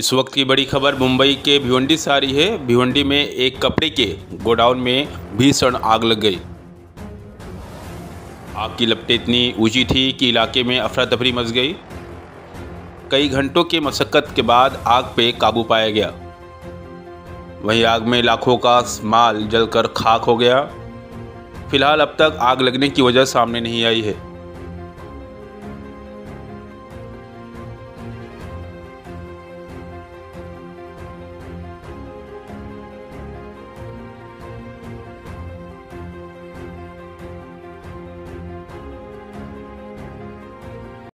इस वक्त की बड़ी खबर, मुंबई के भिवंडी से आ रही है। भिवंडी में एक कपड़े के गोडाउन में भीषण आग लग गई। आग की लपटें इतनी ऊँची थी कि इलाके में अफरा तफरी मच गई। कई घंटों के मशक्क़त के बाद आग पे काबू पाया गया। वहीं आग में लाखों का माल जलकर खाक हो गया। फ़िलहाल अब तक आग लगने की वजह सामने नहीं आई है।